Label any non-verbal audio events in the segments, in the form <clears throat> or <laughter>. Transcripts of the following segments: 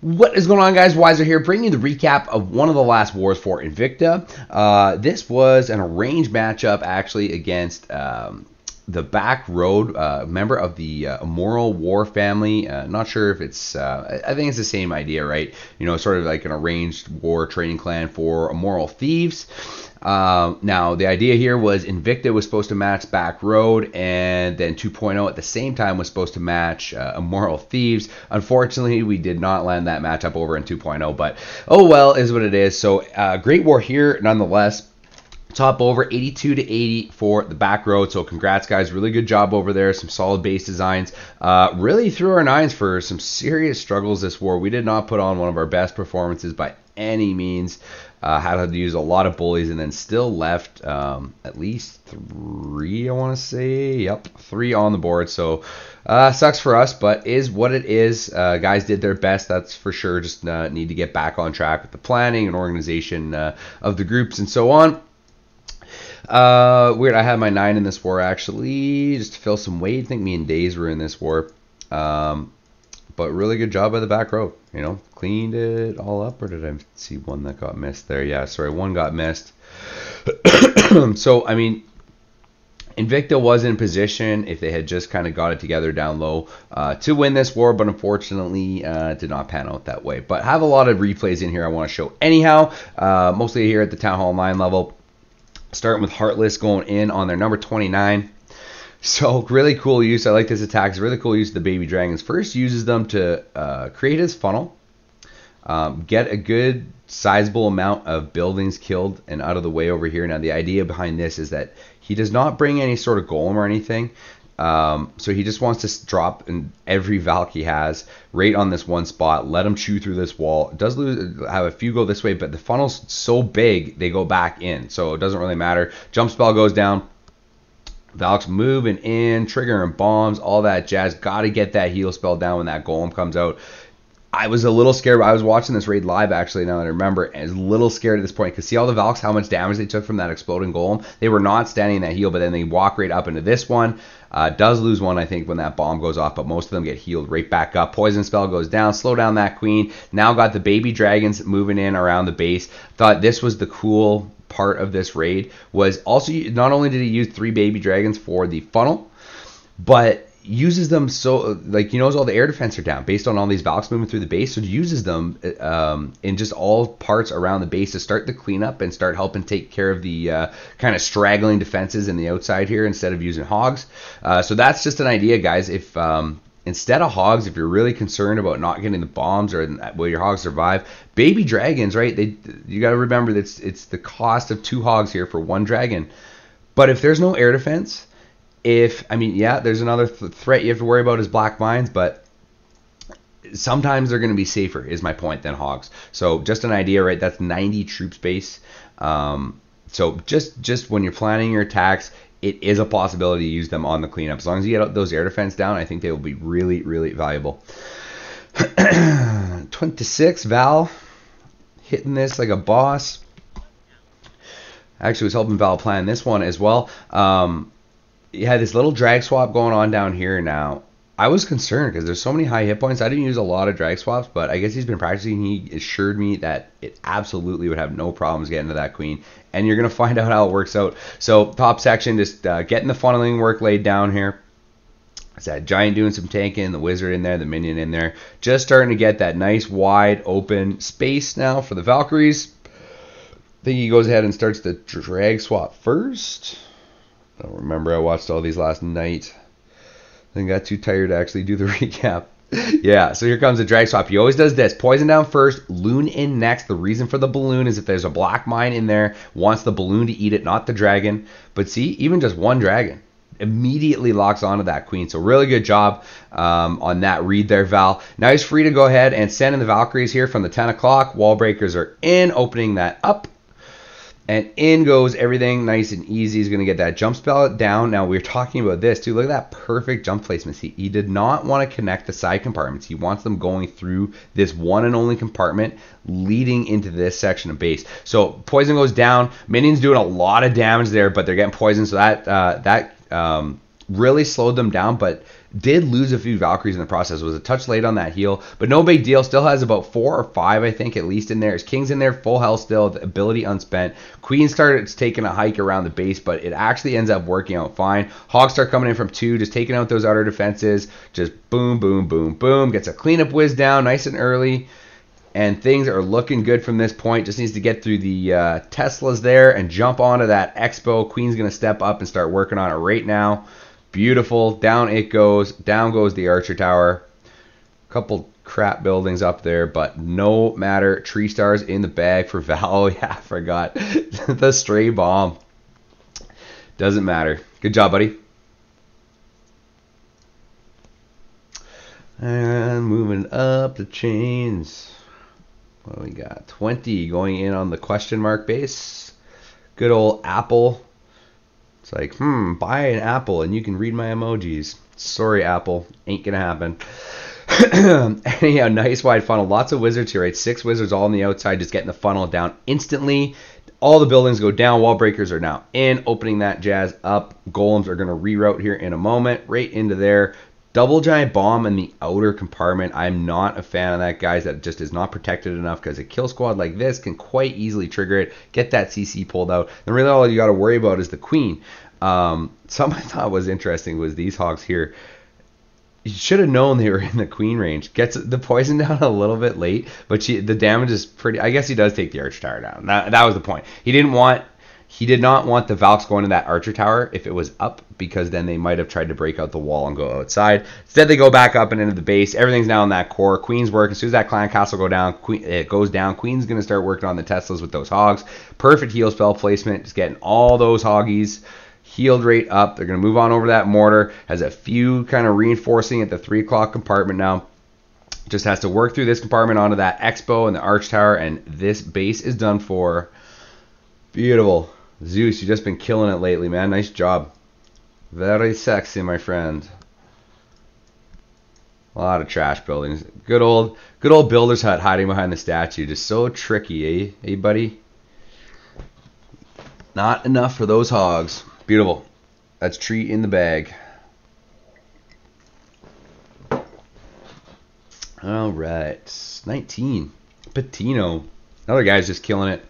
What is going on, guys? Wiser here, bringing you the recap of one of the last wars for Invicta. Uh, this was an arranged matchup, actually, against um, the Back Road, uh, member of the uh, Immoral War family. Uh, not sure if it's, uh, I think it's the same idea, right? You know, sort of like an arranged war training clan for Immoral Thieves. Uh, now, the idea here was Invicta was supposed to match Back Road, and then 2.0 at the same time was supposed to match uh, Immoral Thieves. Unfortunately, we did not land that matchup over in 2.0, but oh well, is what it is. So, great war here, nonetheless. Top over 82 to 80 for the back road. So congrats, guys. Really good job over there. Some solid base designs. Uh, really threw our nines for some serious struggles this war. We did not put on one of our best performances by any means. Uh, had to use a lot of bullies and then still left um, at least three, I want to say. Yep, three on the board. So uh, sucks for us, but is what it is. Uh, guys did their best, that's for sure. Just uh, need to get back on track with the planning and organization uh, of the groups and so on. Uh, weird. I had my nine in this war actually, just to fill some weight. I think me and Days were in this war. Um, but really good job by the back row. You know, cleaned it all up, or did I see one that got missed there? Yeah, sorry, one got missed. <coughs> so I mean, Invicta was in position if they had just kind of got it together down low uh, to win this war, but unfortunately uh, did not pan out that way. But have a lot of replays in here I want to show anyhow, uh, mostly here at the Town Hall 9 level. Starting with Heartless going in on their number 29. So really cool use. I like this attack. It's really cool use of the baby dragons. First uses them to uh, create his funnel, um, get a good sizable amount of buildings killed and out of the way over here. Now the idea behind this is that he does not bring any sort of golem or anything. Um, so he just wants to drop in every Valk he has right on this one spot. Let him chew through this wall. It does lose have a few go this way, but the funnel's so big they go back in. So it doesn't really matter. Jump spell goes down Valk's moving in, triggering bombs, all that jazz. Got to get that heal spell down when that golem comes out. I was a little scared. I was watching this raid live actually. Now that I remember, I was a little scared at this point because see all the Valks, how much damage they took from that exploding golem. They were not standing that heal, but then they walk right up into this one. Uh, does lose one, I think, when that bomb goes off, but most of them get healed right back up. Poison spell goes down, slow down that queen. Now got the baby dragons moving in around the base. Thought this was the cool part of this raid was also not only did he use three baby dragons for the funnel, but uses them so like he knows all the air defense are down based on all these valks moving through the base so he uses them um, in just all parts around the base to start the cleanup and start helping take care of the uh, kind of straggling defenses in the outside here instead of using hogs uh, so that's just an idea guys if um, instead of hogs, if you're really concerned about not getting the bombs or will your hogs survive, baby dragons, right? They you got to remember that it's, it's the cost of two hogs here for one dragon. But if there's no air defense, if I mean, yeah, there's another th- threat you have to worry about is black mines, but sometimes they're going to be safer, is my point, than hogs. So just an idea, right? That's 90 troop space. Um, so just just when you're planning your attacks, it is a possibility to use them on the cleanup. As long as you get those air defense down, I think they will be really, really valuable. <clears throat> 26, Val hitting this like a boss. Actually, was helping Val plan this one as well. Um, you had this little drag swap going on down here now. I was concerned because there's so many high hit points. I didn't use a lot of drag swaps, but I guess he's been practicing. He assured me that it absolutely would have no problems getting to that queen, and you're gonna <laughs> find out how it works out. So top section, just uh, getting the funneling work laid down here. It's that giant doing some tanking, the wizard in there, the minion in there, just starting to get that nice wide open space now for the Valkyries. I think he goes ahead and starts the drag swap first. I don't remember. I watched all these last night. Then got too tired to actually do the <laughs> recap. yeah, so here comes the drag swap. He always does this. Poison down first, loon in next. The reason for the balloon is if there's a black mine in there, wants the balloon to eat it, not the dragon. But see, even just one dragon immediately locks onto that queen. So really good job um, on that read there, Val. Now he's free to go ahead and send in the Valkyries here from the 10 o'clock. Wall breakers are in, opening that up. And in goes everything nice and easy. He's going to get that jump spell down. Now, we are talking about this too. Look at that perfect jump placement. He, he did not want to connect the side compartments. He wants them going through this one and only compartment leading into this section of base. So poison goes down. Minions doing a lot of damage there, but they're getting poisoned. So that, uh, that um, really slowed them down. But Did lose a few Valkyries in the process. Was a touch late on that heal, but no big deal. Still has about four or five, I think, at least in there. His King's in there, full health still, the ability unspent. Queen started taking a hike around the base, but it actually ends up working out fine. Hogs start coming in from two, just taking out those outer defenses. Just boom, boom, boom, boom. Gets a cleanup whiz down nice and early and things are looking good from this point. Just needs to get through the uh, Teslas there and jump onto that X-Bow. Queen's going to step up and start working on it right now. Beautiful. Down it goes. Down goes the Archer Tower. A Couple crap buildings up there, but no matter. Tree stars in the bag for <laughs> Val. Oh, yeah, I forgot. <laughs> the stray bomb. Doesn't matter. Good job, buddy. And moving up the chains. What do we got? 20 going in on the question mark base. Good old Apple. It's like, hmm, buy an Apple and you can read my emojis. Sorry, Apple. Ain't to happen. <clears throat> Anyhow, nice wide funnel. Lots of wizards here, right? Six wizards all on the outside, just getting the funnel down instantly. All the buildings go down. Wall breakers are now in, opening that jazz up. Golems are going to reroute here in a moment, right into there. Double giant bomb in the outer compartment. I'm not a fan of that, guys. That just is not protected enough because a kill squad like this can quite easily trigger it, get that CC pulled out. And really, all you got to worry about is the queen. Um, <laughs> something I thought was interesting was these hogs here. You should have known they were in the queen range. Gets the poison <laughs> down a little bit late, but she, the damage is pretty. I guess he does take the arch tower down. That, that was the point. He didn't want he did not want the Valks going to that archer tower if it was up because then they might have tried to break out the wall and go outside. Instead, they go back up and into the base. Everything's now in that core. Queen's work. As soon as that clan castle go down, Queen, it goes down. Queen's going to start working on the Teslas with those hogs. Perfect heal spell placement. Just getting all those hoggies healed rate up. They're going to move on over that mortar. Has a few kind of reinforcing at the 3 o'clock compartment now. Just has to work through this compartment onto that X-Bow and the arch tower, and this base is done for. Beautiful. Zeus, you've just been killing it lately, man. Nice job. Very sexy, my friend. A lot of trash buildings. Good old, good old builder's hut hiding behind the statue. Just so tricky, eh? Hey, buddy. Not enough for those hogs. Beautiful. That's tree in the bag. All right, 19. Patino. Another guy's just killing it.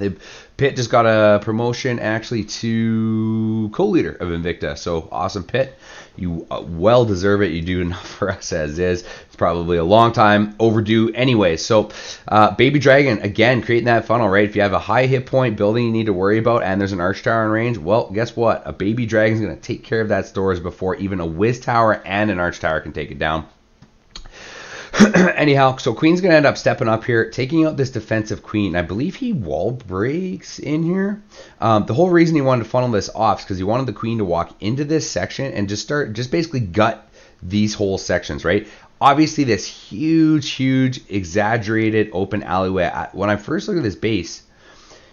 They Pitt just got a promotion actually to co-leader of Invicta. So awesome, Pitt. You uh, well deserve it. You do <laughs> enough for us as is. It's probably a long time overdue anyway. So uh, Baby Dragon again creating that funnel right. If you have a high hit point building you need to worry about, and there's an Arch Tower in range, well, guess what? A Baby Dragon's going to take care of that stores before even a Wiz Tower and an Arch Tower can take it down. <clears throat> Anyhow, so Queen's going to end up stepping up here, taking out this defensive Queen. I believe he wall breaks in here. Um, the whole reason he wanted to funnel this off is because he wanted the Queen to walk into this section and just start, just basically gut these whole sections, right? Obviously, this huge, huge, exaggerated open alleyway. When I first look at this base,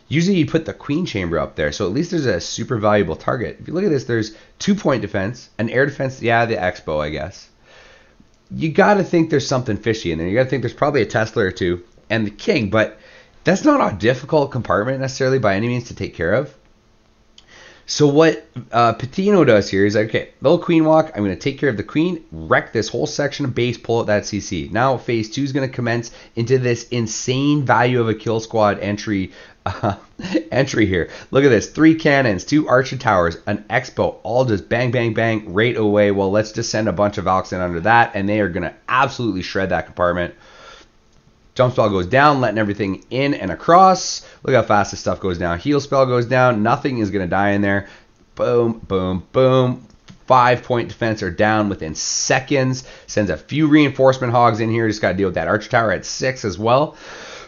usually you put the queen chamber up there so at least there's a super valuable target if you look at this there's two point defense an air defense yeah the X-Bow i guess you got to think there's something fishy in there. You got to think there's probably a Tesla or two and the king, but that's not a difficult compartment necessarily by any means to take care of. So what uh, Patino does here is okay, little queen walk. I'm going to take care of the queen, wreck this whole section of base, pull out that CC. Now phase two is going to commence into this insane value of a kill squad entry uh, <laughs> entry here. Look at this: three cannons, two archer towers, an X-Bow, all just bang, bang, bang, right away. Well, let's just send a bunch of Valks in under that, and they are going to absolutely shred that compartment. Jump spell goes down, letting everything in and across. Look how fast this stuff goes down. Heal spell goes down. Nothing is going to die in there. Boom, boom, boom. Five point defense are down within seconds. Sends a few reinforcement hogs in here. Just got to deal with that archer tower at six as well.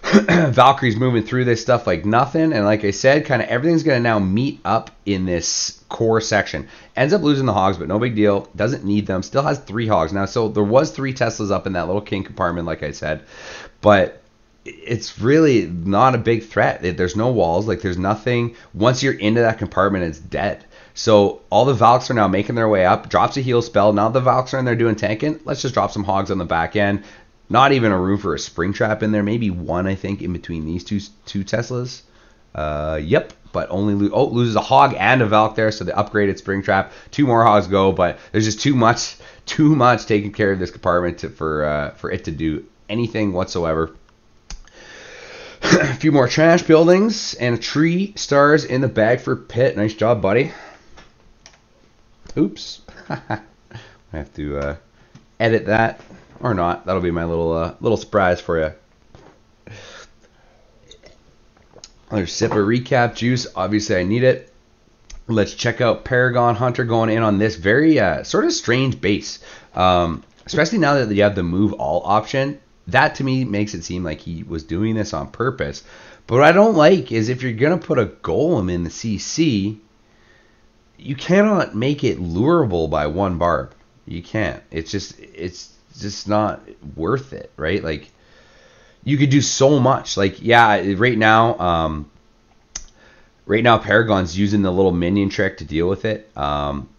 <clears throat> Valkyrie's moving through this stuff like nothing. And like I said, kind of everything's going to now meet up in this core section. Ends up losing the hogs, but no big deal. Doesn't need them. Still has three hogs now. So there was three Teslas up in that little king compartment, like I said but it's really not a big threat. There's no walls, like there's nothing. Once you're into that compartment, it's dead. So all the Valks are now making their way up. Drops a heal spell. Now the Valks are in there doing tanking. Let's just drop some hogs on the back end. Not even a room for a spring trap in there. Maybe one, I think, in between these two two Teslas. Uh, yep, but only lo- oh loses a hog and a Valk there, so the upgraded spring trap. Two more hogs go, but there's just too much, <laughs> too much taking care of this compartment to, for uh, for it to do anything whatsoever. <clears throat> a few more trash buildings and a tree stars in the bag for Pit. Nice job, buddy. Oops. <laughs> I have to uh, edit that or not. That'll be my little uh, little surprise for you. Another sip of recap juice. Obviously, I need it. Let's check out Paragon Hunter going in on this very uh, sort of strange base. Um, especially now that you have the move all option. That to me makes it seem like he was doing this on purpose. But what I don't like is if you're going to put a golem in the CC, you cannot make it lureable by one barb. You can't. It's just it's just not worth it, right? Like you could do so much. Like yeah, right now, um, right now Paragon's using the little minion trick to deal with it. Um,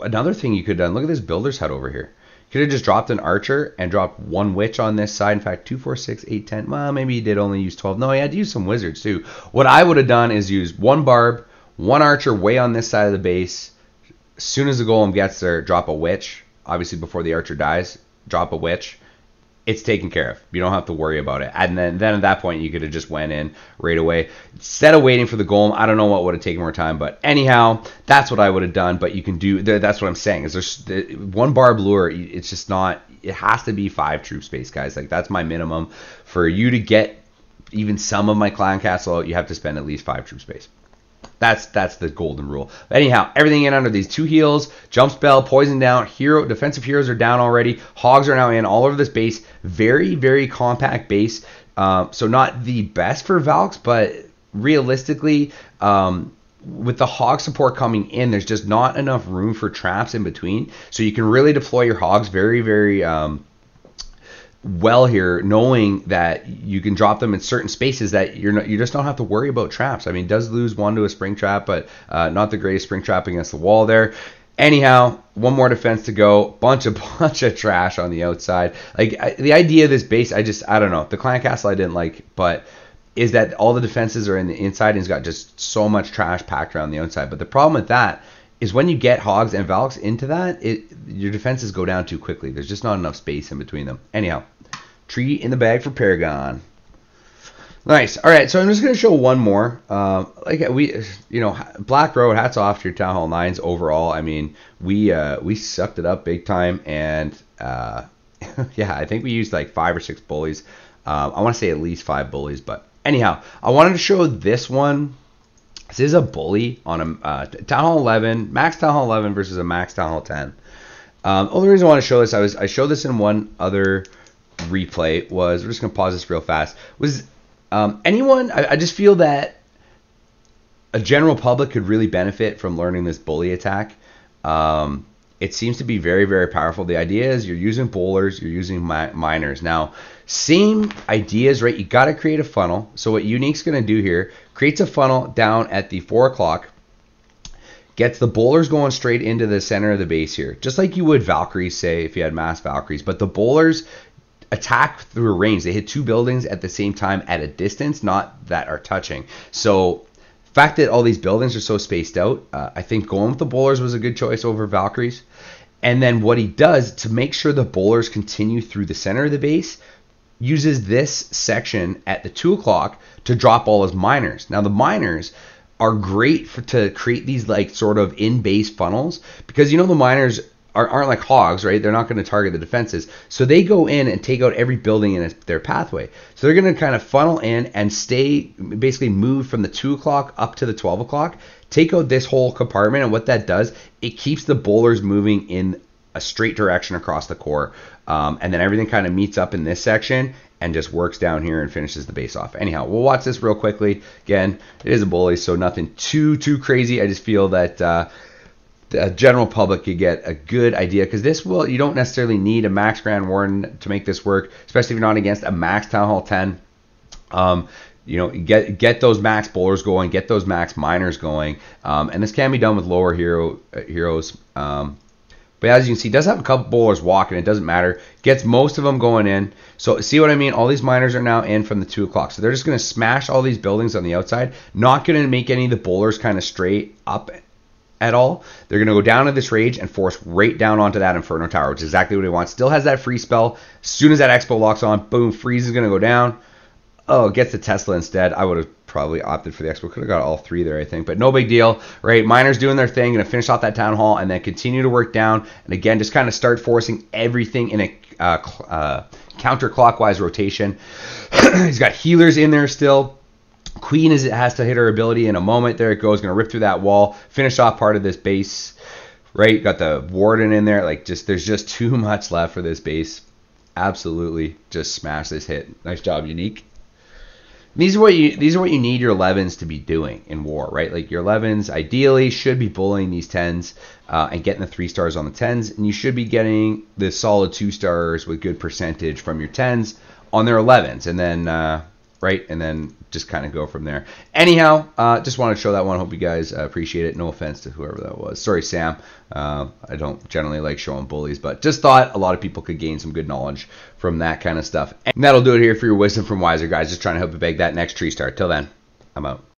another thing you could have done. Look at this builder's hut over here. Could have just dropped an archer and dropped one witch on this side. In fact, two, four, six, eight, ten. Well, maybe he did only use twelve. No, he had to use some wizards too. What I would have done is use one barb, one archer way on this side of the base. As soon as the golem gets there, drop a witch. Obviously, before the archer dies, drop a witch it's taken care of. You don't have to worry about it. And then, then at that point, you could have just went in right away instead of waiting for the golem. I don't know what would have taken more time, but anyhow, that's what I would have done. But you can do. That's what I'm saying. Is there's one barb lure? It's just not. It has to be five troop space, guys. Like that's my minimum for you to get even some of my clan castle. You have to spend at least five troop space. That's that's the golden rule. Anyhow, everything in under these two heals, jump spell, poison down, hero defensive heroes are down already. Hogs are now in all over this base. Very very compact base. Um, so not the best for Valks, but realistically, um, with the hog support coming in, there's just not enough room for traps in between. So you can really deploy your hogs very very. Um, well here, knowing that you can drop them in certain spaces that you're not, you just don't have to worry about traps. I mean, does lose one to a spring trap, but uh, not the greatest spring trap against the wall there. Anyhow, one more defense to go. Bunch of <laughs> bunch of trash on the outside. Like I, the idea of this base, I just I don't know. The clan castle I didn't like, but is that all the defenses are in the inside and it's got just so much trash packed around the outside. But the problem with that is when you get hogs and valks into that, it your defenses go down too quickly. There's just not enough space in between them. Anyhow, tree in the bag for Paragon. Nice. All right, so I'm just gonna show one more. Uh, like we, you know, Black Road. Hats off to your Town Hall Nines overall. I mean, we uh, we sucked it up big time, and uh, <laughs> yeah, I think we used like five or six bullies. Uh, I want to say at least five bullies, but anyhow, I wanted to show this one this is a bully on a uh, Town Hall 11, Max Town Hall 11 versus a Max Town Hall 10. Um, only reason I want to show this, I was I showed this in one other replay. Was we're just gonna pause this real fast. Was um, anyone? I, I, just feel that a general public could really benefit from learning this bully attack. Um, it seems to be very very powerful. The idea is you're using bowlers, you're using mi- miners. Now, same ideas, right? You got to create a funnel. So what Unique's gonna do here creates a funnel down at the 4 o'clock, gets the bowlers going straight into the center of the base here, just like you would Valkyries, say, if you had mass Valkyries. But the bowlers attack through a range. They hit two buildings at the same time at a distance, not that are touching. So, fact that all these buildings are so spaced out, uh, I think going with the bowlers was a good choice over Valkyries. And then what he does to make sure the bowlers continue through the center of the base, uses this section at the two o'clock to drop all his miners. Now the miners are great for, to create these like sort of in base funnels because you know the miners are, aren't like hogs, right? They're not going to target the defenses. So they go in and take out every building in their pathway. So they're going to kind of funnel in and stay, basically move from the 2 o'clock up to the 12 o'clock, take out this whole compartment. And what that does, it keeps the bowlers moving in a straight direction across the core. Um, and then everything kind of meets up in this section and just works down here and finishes the base off. Anyhow, we'll watch this real quickly. Again, it is a bully, so nothing too too crazy. I just feel that uh, the general public could get a good idea because this will you don't necessarily need a max grand warden to make this work, especially if you're not against a max town hall 10. Um, you know, get get those max bowlers going, get those max miners going, um, and this can be done with lower hero uh, heroes. Um, But as you can see, does have a couple bowlers walking. It doesn't matter. Gets most of them going in. So see what I mean? All these miners are now in from the 2 o'clock. So they're just going to smash all these buildings on the outside. Not going to make any of the bowlers kind of straight up at all. They're going to go down to this rage and force right down onto that Inferno Tower, which is exactly what he wants. Still has that freeze spell. As soon as that X-Bow locks on, boom, freeze is going to go down. Oh, gets the Tesla instead. I would have probably opted for the X-Bow. Could have got all three there, I think. But no big deal, right? Miners doing their thing, going to finish off that Town Hall and then continue to work down. And again, just kind of start forcing everything in a uh, uh, counterclockwise rotation. <clears throat> He's got healers in there still. Queen is it has to hit her ability in a moment. There it goes, to rip through that wall, finish off part of this base. Right, got the warden in there. Like, just there's just too <laughs> much left for this base. Absolutely, just smash this hit. Nice job, unique. These are what you these are what you need your 11s to be doing in war, right? Like your 11s ideally should be bullying these 10s uh, and getting the three stars on the 10s, and you should be getting the solid two stars with good percentage from your 10s on their 11s, and then uh, right, and then just kind of go from there. Anyhow, uh, just wanted to show that one. Hope you guys uh, appreciate it. No offense to whoever that was. Sorry, Sam. Uh, I don't generally like showing bullies, but just thought a lot of people could gain some good knowledge from that kind of stuff. And that'll do it here for your wisdom from Wiser guys. Just trying to help you bag that next tree star. Till then, I'm out.